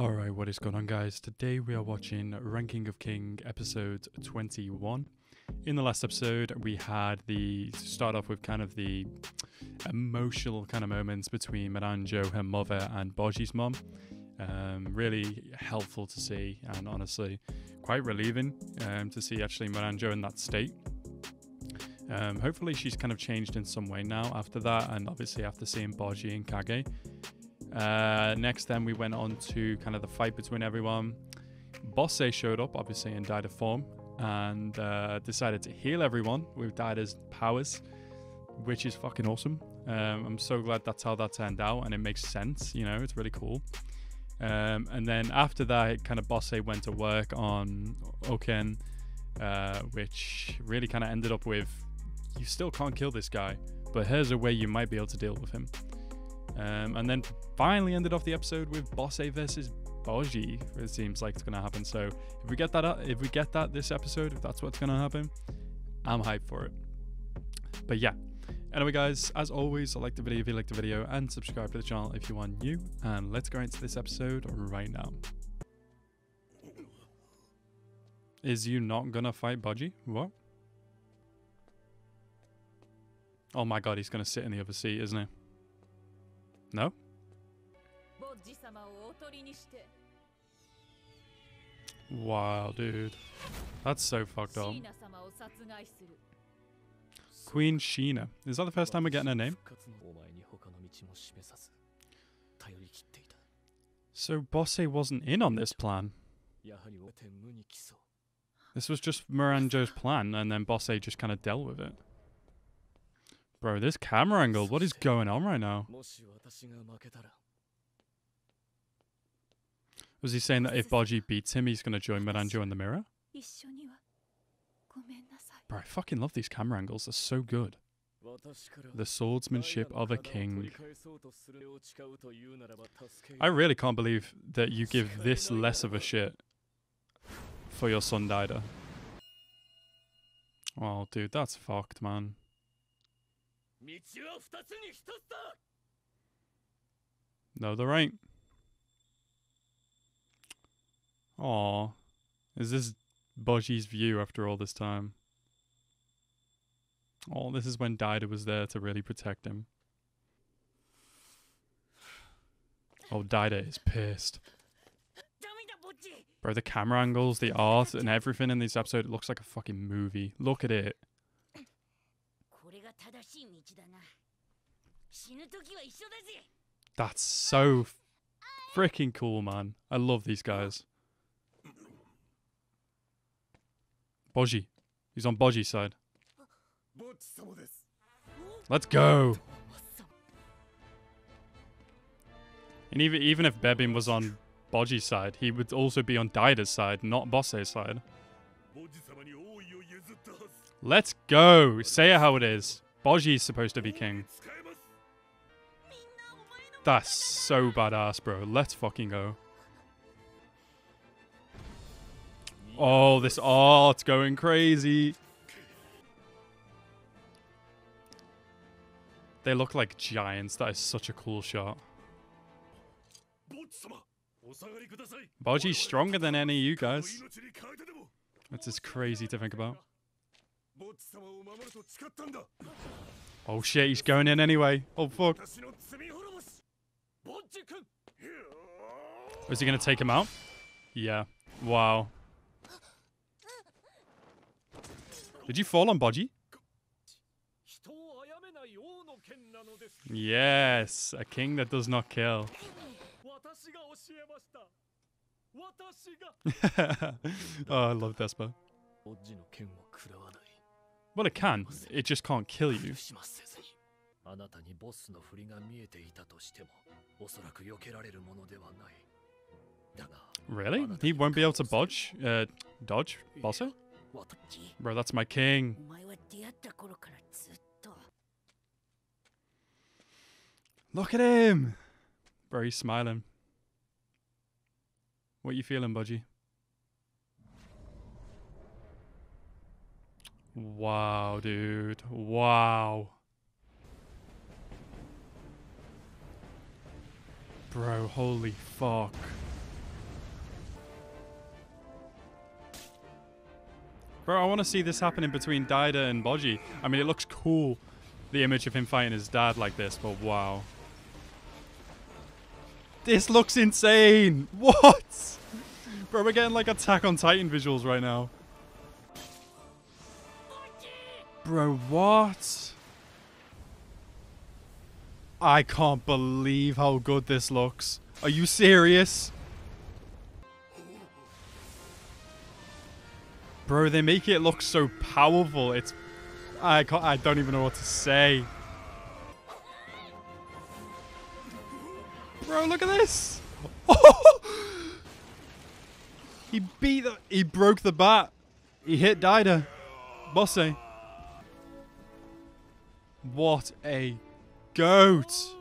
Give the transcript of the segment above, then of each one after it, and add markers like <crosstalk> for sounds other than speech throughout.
Alright, what is going on, guys? Today we are watching Ranking of King episode 21. In the last episode, we had the start off with kind of the emotional kind of moments between Miranjo, her mother, and Bojji's mom. Um, really helpful to see, and honestly, quite relieving um, to see actually Miranjo in that state. Um, hopefully, she's kind of changed in some way now after that, and obviously after seeing Bojji and Kage. Uh, next, then we went on to kind of the fight between everyone. Bosse showed up, obviously, in Dida form, and uh, decided to heal everyone with Dida's powers, which is fucking awesome. Um, I'm so glad that's how that turned out, and it makes sense. You know, it's really cool. Um, and then after that, kind of Bosse went to work on Ouken, uh, which really kind of ended up with you still can't kill this guy, but here's a way you might be able to deal with him. Um, and then finally ended off the episode with Bosse versus Bojji. It seems like it's gonna happen. So if we get that, up, if we get that this episode, if that's what's gonna happen, I'm hyped for it. But yeah. Anyway, guys, as always, like the video if you like the video and subscribe to the channel if you want new. And let's go into this episode right now. Is you not gonna fight Bojji? What? Oh my god, he's gonna sit in the other seat, isn't he? No? Wow, dude. That's so fucked up. Queen Sheena. Is that the first time we're getting her name? So Bosse wasn't in on this plan. This was just Miranjo's plan, and then Bosse just kind of dealt with it. Bro, this camera angle, what is going on right now? Was he saying that if Bojji beats him, he's going to join Miranjo in the mirror? Bro, I fucking love these camera angles. They're so good. The swordsmanship of a king. I really can't believe that you give this less of a shit for your son Dida. Oh, dude, that's fucked, man. No, there ain't. Aw. Is this Bojji's view after all this time? Oh, this is when Dida was there to really protect him. Oh, Dida is pissed. Bro, the camera angles, the art, and everything in this episode, it looks like a fucking movie. Look at it. That's so freaking cool, man. I love these guys. Bojji. He's on Bojji's side. Let's go. And even even if Bebin was on Bojji's side, he would also be on Dida's side, not Bosse's side. Let's go. Say it how it is. Bojji is supposed to be king. That's so badass, bro. Let's fucking go. Oh, this art's going crazy. They look like giants. That is such a cool shot. Bojji's stronger than any of you guys. That's just crazy to think about. Oh shit, he's going in anyway. Oh fuck. Is he going to take him out? Yeah. Wow. Did you fall on Bojji? Yes, a king that does not kill. <laughs> <laughs> oh, I love Despa. Well, it can. It just can't kill you. Really? He won't be able to budge? Uh, dodge? Bosse? Bro, that's my king. Look at him! Bro, he's smiling. What you feeling, Bojji? Wow, dude. Wow. Bro, holy fuck. Bro, I want to see this happening between Dida and Bojji. I mean, it looks cool, the image of him fighting his dad like this, but wow. This looks insane! <laughs> What? Bro, we're getting like Attack on Titan visuals right now. Bro, what? I can't believe how good this looks. Are you serious? Bro, they make it look so powerful. It's I can't I don't even know what to say. Bro, look at this. <laughs> he beat the he broke the bat. He hit Daida. Bosse. What a goat. Mm.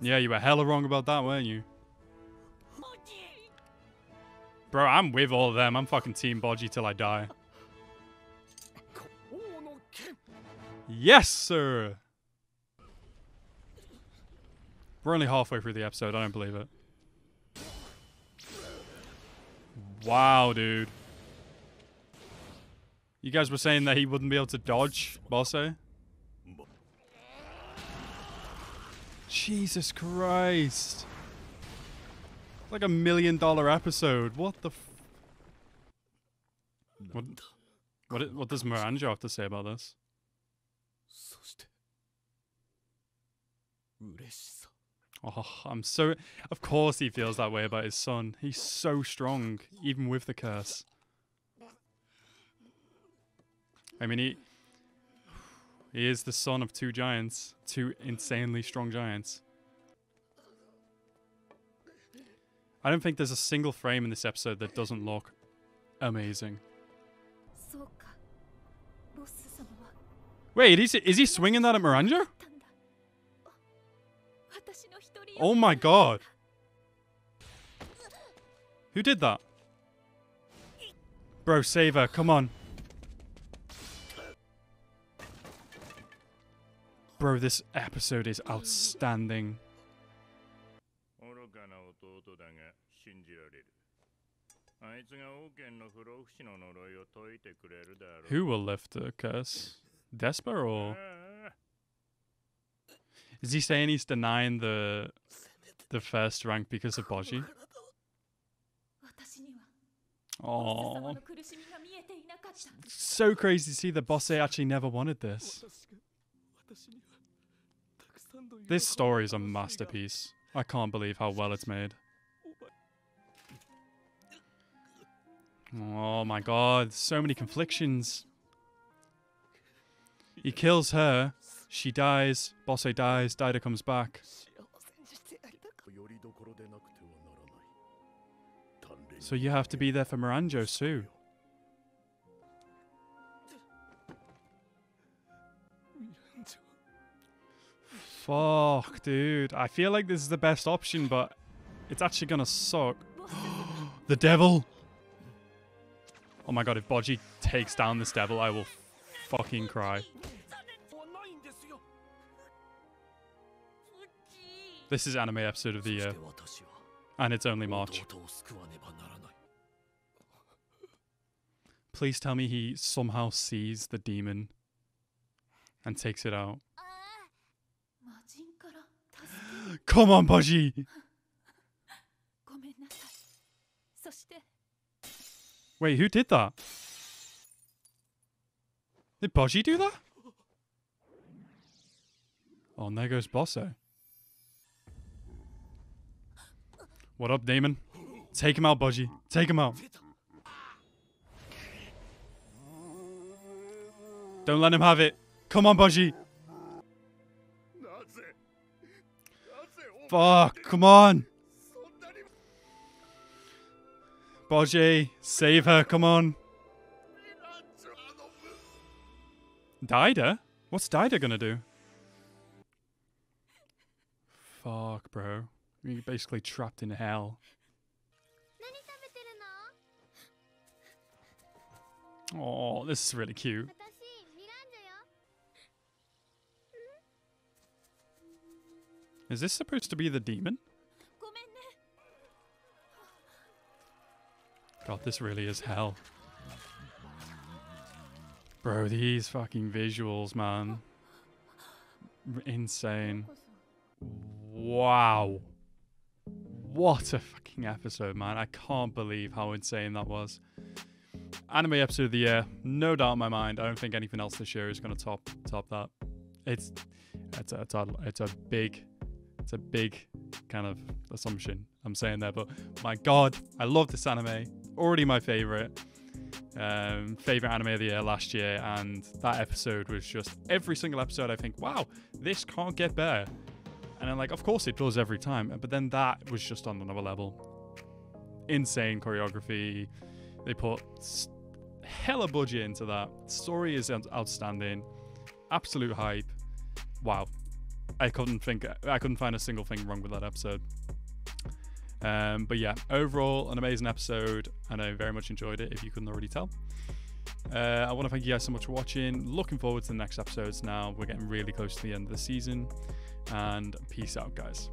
Yeah, you were hella wrong about that, weren't you? Bro, I'm with all of them. I'm fucking Team Bojji till I die. Yes, sir! We're only halfway through the episode. I don't believe it. Wow, dude. You guys were saying that he wouldn't be able to dodge, Bosse? Jesus Christ. It's Like a million dollar episode. What the What, what, what does Miranjo have to say about this? Oh, I'm so... Of course he feels that way about his son. He's so strong, even with the curse. I mean, he... He is the son of two giants. Two insanely strong giants. I don't think there's a single frame in this episode that doesn't look amazing. Wait, is he, is he swinging that at Miranjo? Oh my god. Who did that? Bro, save her. Come on. Bro, this episode is outstanding. Who will lift the curse? Despa or <laughs> is he saying he's denying the the first rank because of Bojji? Oh, so crazy to see that Bosse actually never wanted this. This story is a masterpiece. I can't believe how well it's made. Oh my god, so many conflictions. He kills her, she dies, Bosse dies, Dida comes back. So you have to be there for Miranjo too. Fuck, dude. I feel like this is the best option, but it's actually gonna suck. <gasps> the devil! Oh my god, if Bojji takes down this devil, I will fucking cry. This is anime episode of the year. And it's only March. Please tell me he somehow sees the demon and takes it out. Come on, Bojji! Wait, who did that? Did Bojji do that? Oh, and there goes Bosse. Eh? What up, Damon? Take him out, Bojji. Take him out. Don't let him have it. Come on, Bojji. Fuck, come on. Bojji, save her, come on. Dida? What's Dida gonna do? Fuck, bro. You're basically trapped in hell. Oh, this is really cute. Is this supposed to be the demon? God, this really is hell. Bro, these fucking visuals, man. R- Insane. Wow. What a fucking episode, man. I can't believe how insane that was. Anime episode of the year, no doubt in my mind. I don't think anything else this year is going to top top that. It's it's a, it's a it's a big it's a big kind of assumption I'm saying there, but my god, I love this anime. Already my favorite. Um, favorite anime of the year last year, and that episode was just every single episode. I think, wow, this can't get better. And I'm like, of course it does every time. But then that was just on another level. Insane choreography. They put hella budget into that. Story is outstanding. Absolute hype. Wow. I couldn't think. I couldn't find a single thing wrong with that episode. Um, but yeah, overall, an amazing episode, and I very much enjoyed it. If you couldn't already tell. Uh, I want to thank you guys so much for watching. Looking forward to the next episodes now. We're getting really close to the end of the season. And peace out, guys.